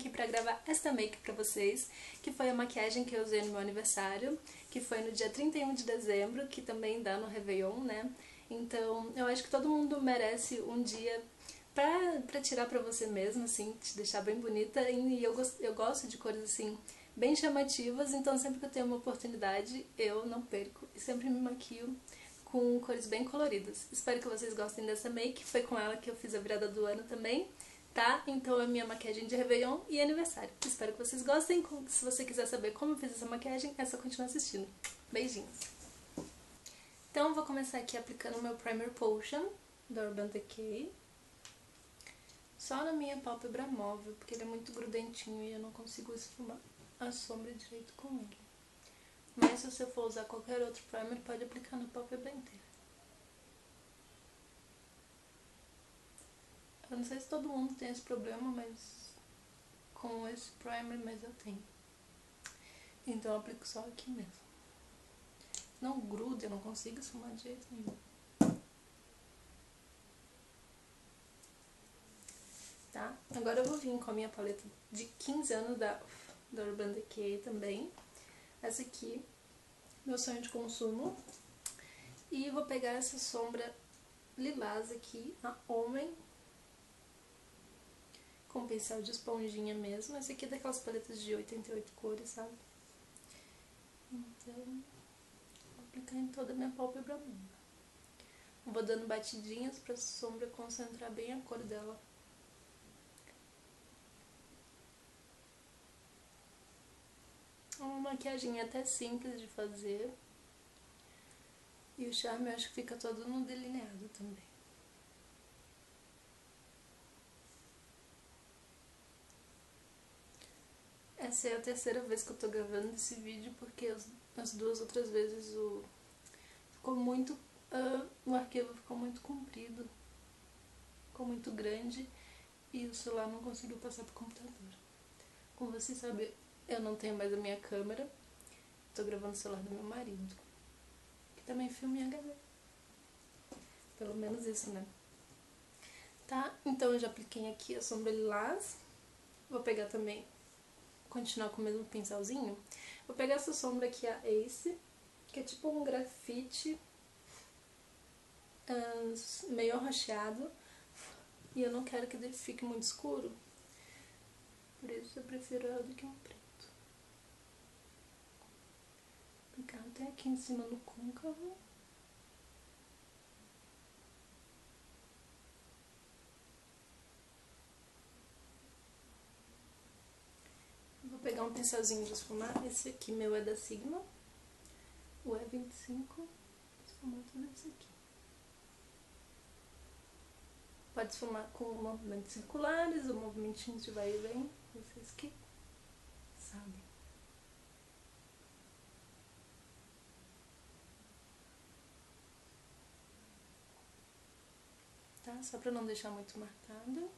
aqui pra gravar esta make pra vocês, que foi a maquiagem que eu usei no meu aniversário, que foi no dia 31 de dezembro, que também dá no Réveillon, né? Então, eu acho que todo mundo merece um dia pra, pra tirar pra você mesmo, assim, te deixar bem bonita, e eu, eu gosto de cores, assim, bem chamativas, então sempre que eu tenho uma oportunidade, eu não perco, e sempre me maquio com cores bem coloridas. Espero que vocês gostem dessa make, foi com ela que eu fiz a virada do ano também, tá? Então é minha maquiagem de Réveillon e aniversário. Espero que vocês gostem, se você quiser saber como eu fiz essa maquiagem, é só continuar assistindo. Beijinhos! Então vou começar aqui aplicando o meu Primer Potion da Urban Decay. Só na minha pálpebra móvel, porque ele é muito grudentinho e eu não consigo esfumar a sombra direito com ele. Mas se você for usar qualquer outro primer, pode aplicar na pálpebra inteira. Eu não sei se todo mundo tem esse problema, mas com esse primer, mas eu tenho. Então eu aplico só aqui mesmo. Não gruda, eu não consigo esfumar de jeito nenhum. Tá? Agora eu vou vir com a minha paleta de 15 anos da, da Urban Decay também. Essa aqui, meu sonho de consumo. E vou pegar essa sombra lilás aqui, a Homem, com pincel de esponjinha mesmo. Essa aqui é daquelas paletas de 88 cores, sabe? Então, vou aplicar em toda a minha pálpebra mesmo. Vou dando batidinhas pra sombra concentrar bem a cor dela. É uma maquiagem até simples de fazer. E o charme eu acho que fica todo no delineado também. Essa é a terceira vez que eu tô gravando esse vídeo, porque as, as duas outras vezes o ficou muito... Uh, o arquivo ficou muito comprido, ficou muito grande e o celular não conseguiu passar pro computador. Como vocês sabem, eu não tenho mais a minha câmera. Tô gravando o celular do meu marido. Que também filma em HD. Pelo menos isso, né? Tá? Então eu já apliquei aqui a sombra lilás. Vou pegar também, continuar com o mesmo pincelzinho. Vou pegar essa sombra aqui, a Ace, que é tipo um grafite meio arroxeado. E eu não quero que ele fique muito escuro. Por isso eu prefiro ela do que um preto. Aplicar até aqui em cima no côncavo. Vou pegar um pincelzinho de esfumar. Esse aqui meu é da Sigma. O E25. Esfumar tudo isso aqui. Pode esfumar com movimentos circulares ou movimentinhos de vai e vem. Vocês que sabem. Tá? Só pra não deixar muito marcado.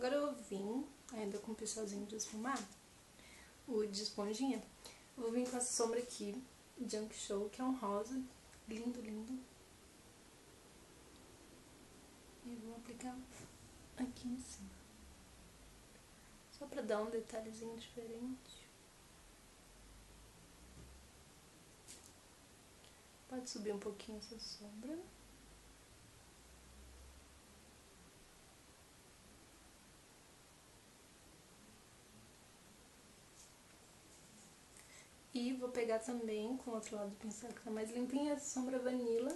Agora eu vim, ainda com o pincelzinho de esfumar, o de esponjinha, vou vir com essa sombra aqui, Junk Show, que é um rosa, lindo, lindo. E vou aplicar aqui em cima. Só pra dar um detalhezinho diferente. Pode subir um pouquinho essa sombra. Vou pegar também, com o outro lado do pincel que tá mais limpinho, essa sombra vanilla.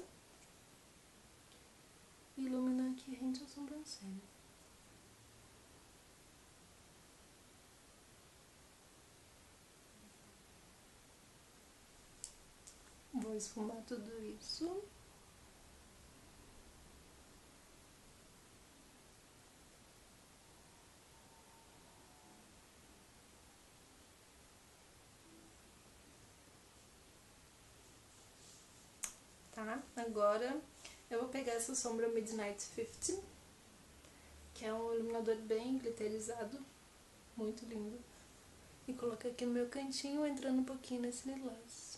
E iluminar aqui rente à sobrancelha. Vou esfumar tudo isso. Tá? Agora eu vou pegar essa sombra Midnight 50, que é um iluminador bem glitterizado, muito lindo. E colocar aqui no meu cantinho, entrando um pouquinho nesse lilás.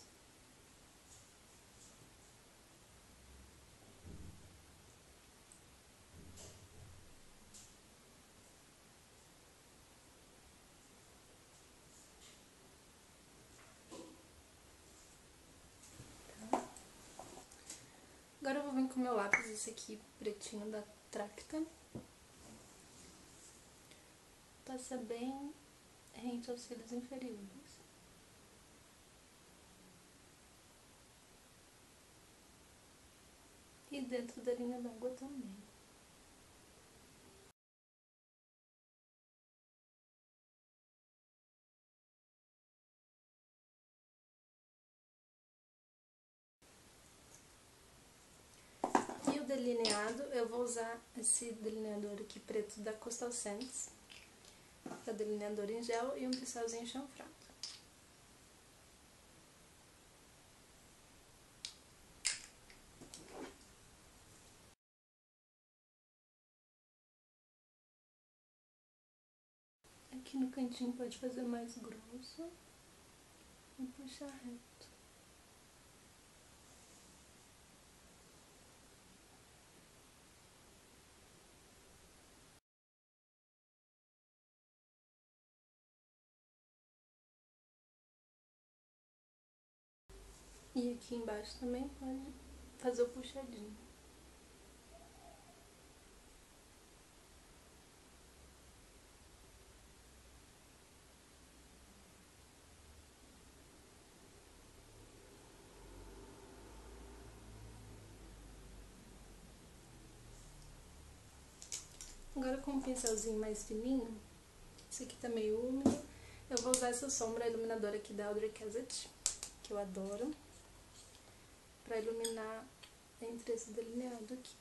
Agora eu vou vir com o meu lápis, esse aqui pretinho da Tracta. Passa bem rente aos cílios inferiores. E dentro da linha d'água também. Delineado, eu vou usar esse delineador aqui preto da Coastal Sands, que é o delineador em gel, e um pincelzinho chanfrado. Aqui no cantinho pode fazer mais grosso e puxar reto. E aqui embaixo também pode fazer o puxadinho. Agora com um pincelzinho mais fininho, esse aqui tá meio úmido, eu vou usar essa sombra iluminadora aqui da Audrey Cassett, que eu adoro para iluminar entre esse delineado aqui.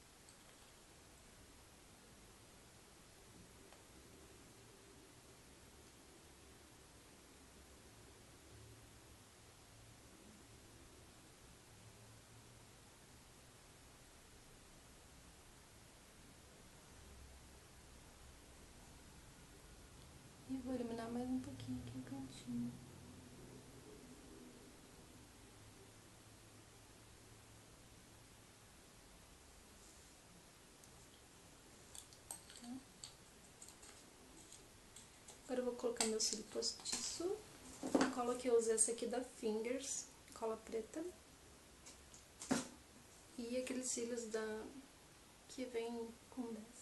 E vou iluminar mais um pouquinho aqui o cantinho. Colocar meu cílio postiço. A cola que eu usei essa aqui da Fingers, cola preta. E aqueles cílios da que vem com 10.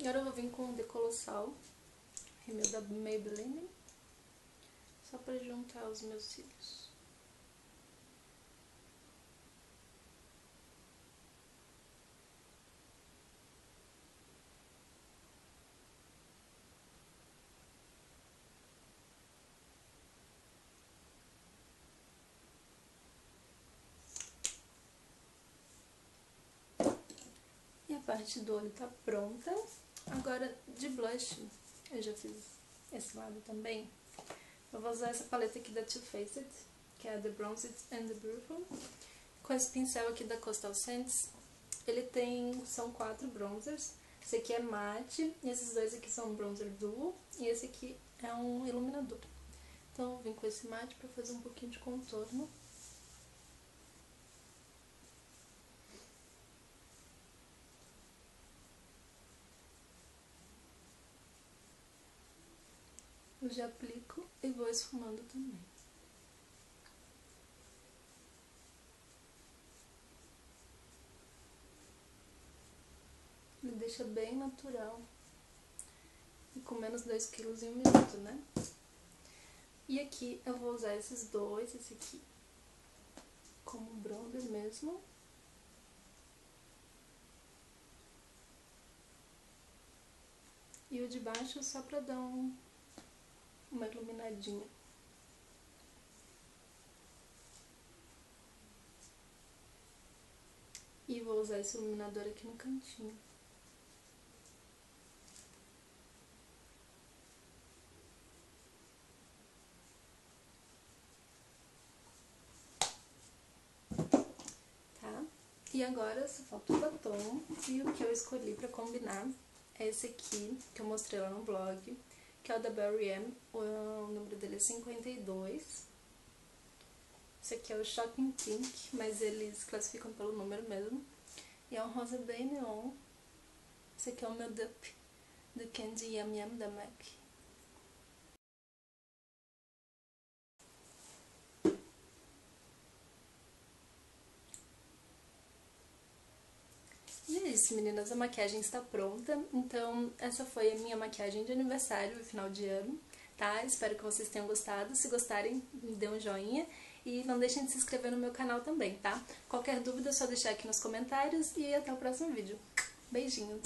Agora eu vou vir com o Decolossal, rímel da Maybelline, só pra juntar os meus cílios. Parte do olho tá pronta. Agora, de blush, eu já fiz esse lado também. Eu vou usar essa paleta aqui da Too Faced, que é a The Bronzed and the Beautiful. Com esse pincel aqui da Coastal Scents. Ele tem, são quatro bronzers. Esse aqui é mate, e esses dois aqui são bronzer duo, e esse aqui é um iluminador. Então, vim com esse mate pra fazer um pouquinho de contorno. Eu já aplico e vou esfumando também. Ele deixa bem natural. E com menos 2 quilos em um minuto, né? E aqui eu vou usar esses dois, esse aqui como bronzer mesmo. E o de baixo só pra dar um, uma iluminadinha. E vou usar esse iluminador aqui no cantinho. Tá? E agora só falta o batom. E o que eu escolhi pra combinar é esse aqui, que eu mostrei lá no blog, que é o da Barry M. O número dele é 52. Esse aqui é o Shocking Pink, mas eles classificam pelo número mesmo. E é um rosa bem neon. Esse aqui é o meu dupe do Candy Yum Yum da MAC. E é isso, meninas, a maquiagem está pronta. Então, essa foi a minha maquiagem de aniversário, final de ano, tá? Espero que vocês tenham gostado. Se gostarem, me dê um joinha. E não deixem de se inscrever no meu canal também, tá? Qualquer dúvida é só deixar aqui nos comentários e até o próximo vídeo. Beijinhos!